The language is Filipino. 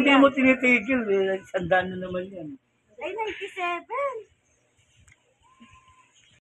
hindi mo tinitigil, eh, sandaan na naman yan. Ay, 97.